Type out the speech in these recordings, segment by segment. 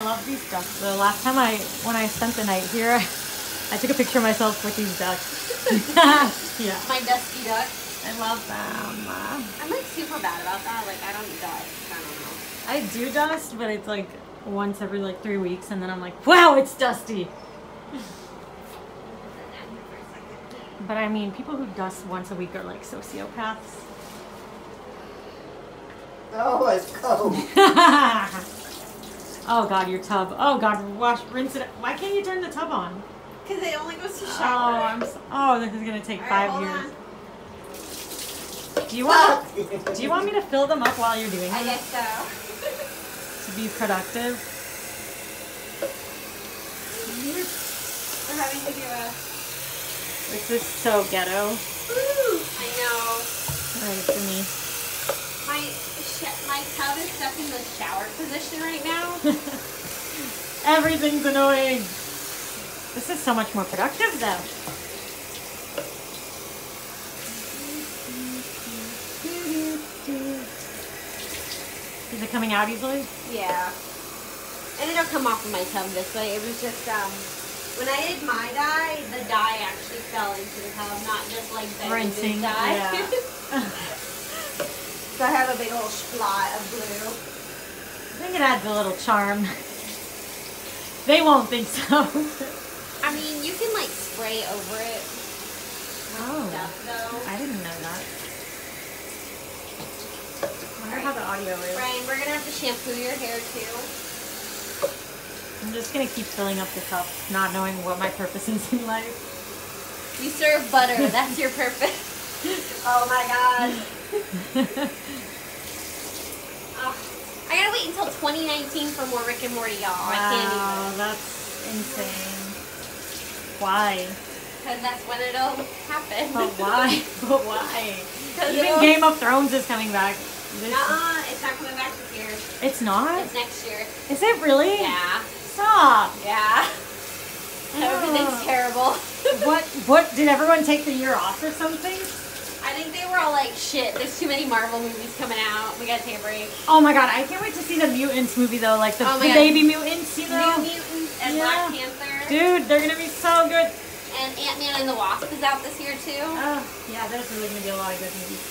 I love these ducks. The last time I, when I spent the night here, I, I took a picture of myself with these ducks. yeah. My dusty duck. I love them. I'm like super bad about that. Like I don't dust. I don't know. I do dust, but it's like once every like three weeks, and then I'm like, wow, it's dusty. But I mean, people who dust once a week are like sociopaths. Oh, it's cold. oh god, your tub. Oh god, wash, rinse it. Why can't you turn the tub on? Because it only goes to Oh, shower. I'm. So, oh, this is gonna take All right, five hold years. on. Do you want? do you want me to fill them up while you're doing I it guess so. to be productive? We're having to do a. This is so ghetto. I know. Alright, for me. My tub is stuck in the shower position right now. Everything's annoying. This is so much more productive though. Is it coming out easily? yeah. And it'll come off of my tub this way. It was just um. When I did my dye, the dye actually fell into the tub, not just like Rinsing, dye. yeah. so I have a big old splot of blue. I think it adds a little charm. They won't think so. I mean, you can like spray over it. Oh, Stuff. I didn't know that. I wonder how the audio is. Brian, we're gonna have to shampoo your hair too. I'm just gonna keep filling up the cup, not knowing what my purpose is in life. You serve butter. That's your purpose. oh my god. Ugh. I gotta wait until 2019 for more Rick and Morty, y'all. I can't Wow, even. that's insane. Why? Because that's when it'll happen. But why? But why? Even Game of Thrones is coming back. This- Nuh-uh, it's not coming back this year. It's not? It's next year. Is it really? Yeah. Stop. Yeah. Everything's terrible. What? What? Did everyone take the year off or something? I think they were all like, shit, there's too many Marvel movies coming out. We gotta take a break. Oh my god, I can't wait to see the mutants movie though, like the, Oh the baby mutants, you know? New Mutants and Yeah. Black Panther. Dude, they're gonna be so good. And Ant-Man and the Wasp is out this year too. Oh, yeah, there's really gonna be a lot of good movies.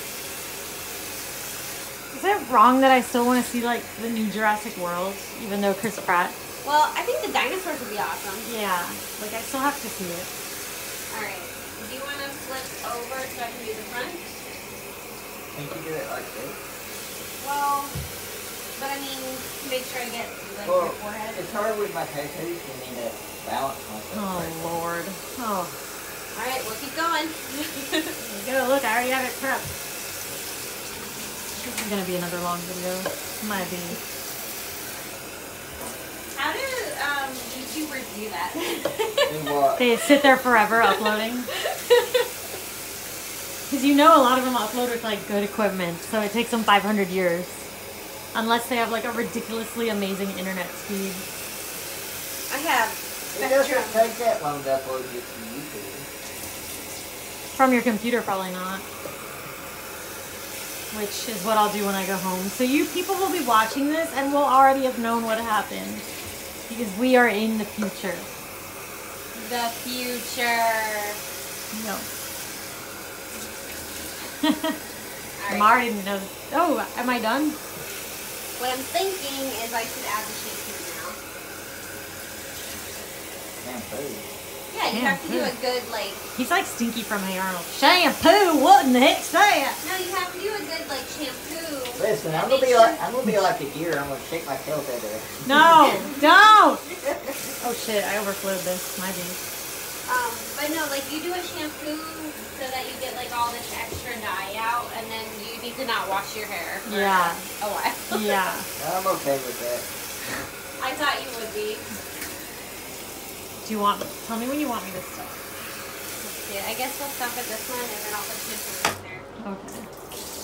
Is it wrong that I still want to see like the new Jurassic World, even though Chris Pratt? Well, I think the dinosaurs would be awesome. Yeah, like I still have to see it. Alright. Do you want to flip over so I can do the front? Think you do it like this? Well, but I mean, make sure I get like Well, your forehead. it's hard with my tattoos. You need to balance myself. Oh Lord. Oh, Alright, we'll keep going. you go. Look, I already have it prepped. This is gonna be another long video. Might be. How do um, YouTubers do that? They sit there forever uploading. Because you know a lot of them upload with like good equipment, so it takes them 500 years. Unless they have like a ridiculously amazing internet speed. I have It doesn't take that long to upload it to YouTube. From your computer, probably not. Which is what I'll do when I go home. So you people will be watching this and will already have known what happened. Because we are in the future. The future. No. Alright. Mar didn't know. Oh, am I done? What I'm thinking is I should add the shampoo now. Shampoo. Yeah, you have to do a good like. He's like Stinky from Hey Arnold. Shampoo? What in the heck's that? No, you have to do a good like shampoo. Listen, I'm gonna be sure- like I'm gonna be like a deer. I'm gonna shake my tail feather. No, don't! Oh shit, I overflowed this. My bad. Um, but no, like you do a shampoo so that you get like all this extra dye out, and then you need to not wash your hair. For Yeah. A while. Yeah. I'm okay with that. I thought you would be. Do you want? Tell me when you want me to stop. Let's. I guess we'll stop at this one, and then I'll put shampoo in there. Okay.